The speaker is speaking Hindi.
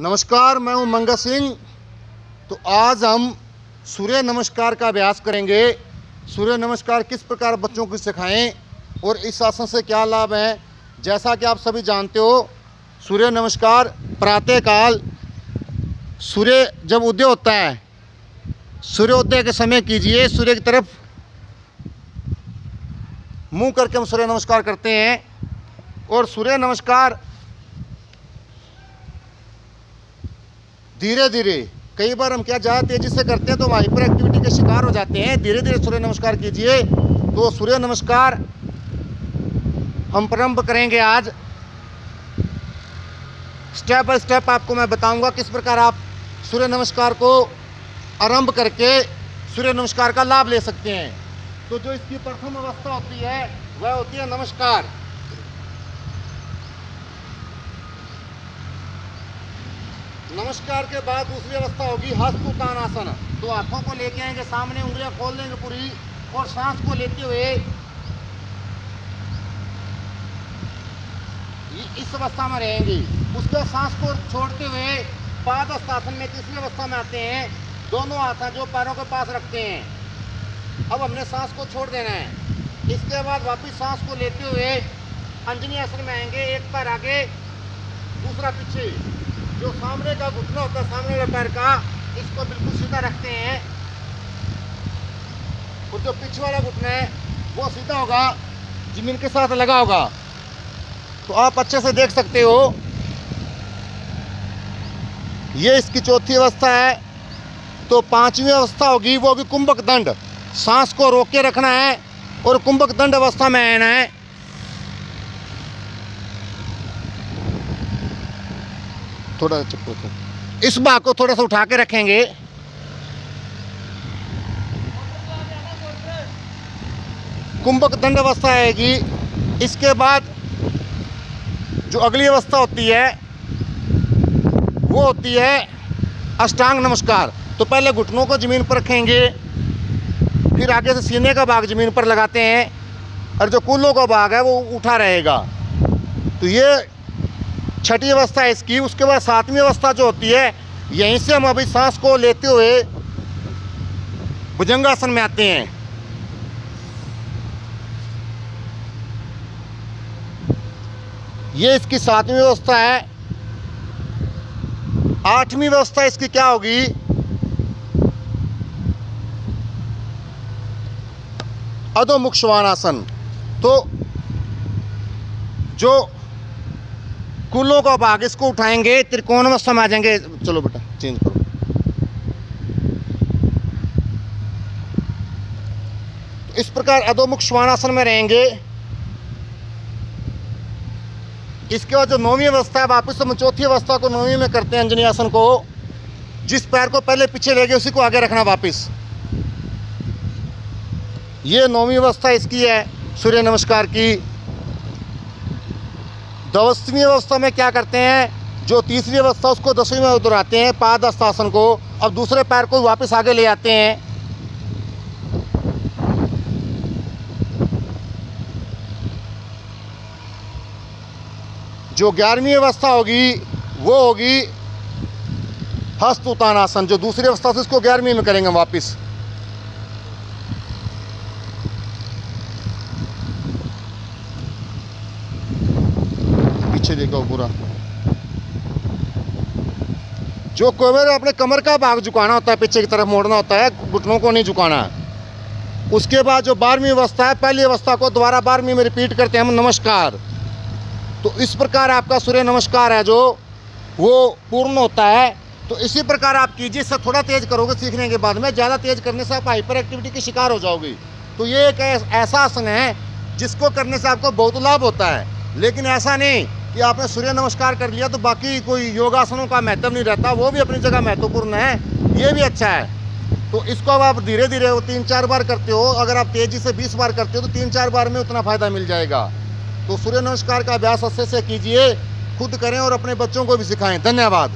नमस्कार, मैं हूँ मंगा सिंह। तो आज हम सूर्य नमस्कार का अभ्यास करेंगे। सूर्य नमस्कार किस प्रकार बच्चों को सिखाएँ और इस आसन से क्या लाभ है? जैसा कि आप सभी जानते हो, सूर्य नमस्कार प्रातःकाल, सूर्य जब उदय होता है सूर्योदय के समय कीजिए, सूर्य की तरफ़ मुँह करके हम सूर्य नमस्कार करते हैं। और सूर्य नमस्कार धीरे धीरे कई बार हम क्या ज़्यादा तेज़ी से करते हैं तो हम हाइपर एक्टिविटी के शिकार हो जाते हैं। धीरे धीरे सूर्य नमस्कार कीजिए। तो सूर्य नमस्कार हम प्रारंभ करेंगे आज। स्टेप बाय स्टेप आपको मैं बताऊँगा किस प्रकार आप सूर्य नमस्कार को आरंभ करके सूर्य नमस्कार का लाभ ले सकते हैं। तो जो इसकी प्रथम अवस्था होती है, वह होती है नमस्कार। नमस्कार के बाद दूसरी अवस्था होगी हस्त आसन तो हाथों को लेके आएँगे, सामने उंगलियाँ खोल देंगे पूरी और सांस को लेते हुए। इस अवस्था में रहेंगे। उसके सांस को छोड़ते हुए पाद आसन में तीसरी अवस्था में आते हैं। दोनों हाथ जो पैरों के पास रखते हैं। अब हमने सांस को छोड़ देना है। इसके बाद वापिस सांस को लेते हुए अंजनी आसन में आएँगे, एक पैर आगे, दूसरा पीछे। जो सामने का घुटना होता है, सामने वाले पैर का, इसको बिल्कुल सीधा रखते हैं। और जो पीछे वाला घुटना है, वो सीधा होगा, ज़मीन के साथ लगा होगा। तो आप अच्छे से देख सकते हो, ये इसकी चौथी अवस्था है। तो पांचवी अवस्था होगी, वो भी कुंभक दंड। सांस को रोक के रखना है और कुंभक दंड अवस्था में आना है। थोड़ा चप्पू तो इस भाग को थोड़ा सा उठा के रखेंगे। कुंभक दंड अवस्था आएगी। इसके बाद जो अगली अवस्था होती है, वो होती है अष्टांग नमस्कार। तो पहले घुटनों को ज़मीन पर रखेंगे, फिर आगे से सीने का भाग ज़मीन पर लगाते हैं, और जो कूलों का भाग है, वो उठा रहेगा। तो ये छठी अवस्था इसकी, उसके बाद सातवीं अवस्था जो होती है, यहीं से हम अभी सांस को लेते हुए भुजंगासन में आते हैं। ये इसकी सातवीं व्यवस्था है। आठवीं व्यवस्था इसकी क्या होगी? अधोमुख श्वानासन। तो जो कुलों का भाग इसको उठाएँगे त्रिकोण में जाएँगे चलो बेटा चेंज करो। इस प्रकार अधोमुख श्वानासन में रहेंगे। इसके बाद जो नौवीं अवस्था है वापस हम चौथी अवस्था को नौवीं में करते हैं अंजनी आसन को। जिस पैर को पहले पीछे ले गए, उसी को आगे रखना वापस। ये नौवीं अवस्था इसकी है, सूर्य नमस्कार की। दसवीं अवस्था में क्या करते हैं? जो तीसरी अवस्था, उसको दसवीं में उतराते हैं पादस्थ आसन को अब दूसरे पैर को वापस आगे ले आते हैं। जो ग्यारहवीं अवस्था होगी, वो होगी हस्त उतानासन जो दूसरी अवस्था से इसको ग्यारहवीं में करेंगे वापस। पीछे देखो पूरा जो कमर अपने कमर का भाग झुकाना होता है, पीछे की तरफ़ मोड़ना होता है, घुटनों को नहीं झुकाना। है उसके बाद जो बारहवीं अवस्था है, पहली अवस्था को दोबारा बारहवीं में रिपीट करते हैं हम, नमस्कार। तो इस प्रकार आपका सूर्य नमस्कार है जो, वो पूर्ण होता है। तो इसी प्रकार आप कीजिए सब थोड़ा तेज़ करोगे सीखने के बाद में, ज़्यादा तेज़ करने से आप हाइपर एक्टिविटी की शिकार हो जाओगे। तो ये एक ऐसा आसन है, जिसको करने से आपको बहुत लाभ होता है। लेकिन ऐसा नहीं कि आपने सूर्य नमस्कार कर लिया तो बाकी कोई योगासनों का महत्व नहीं रहता, वो भी अपनी जगह महत्वपूर्ण है, ये भी अच्छा है। तो इसको अब आप धीरे धीरे तीन चार बार करते हो, अगर आप तेज़ी से बीस बार करते हो तो तीन चार बार में उतना फ़ायदा मिल जाएगा। तो सूर्य नमस्कार का अभ्यास अच्छे से कीजिए, खुद करें और अपने बच्चों को भी सिखाएँ। धन्यवाद।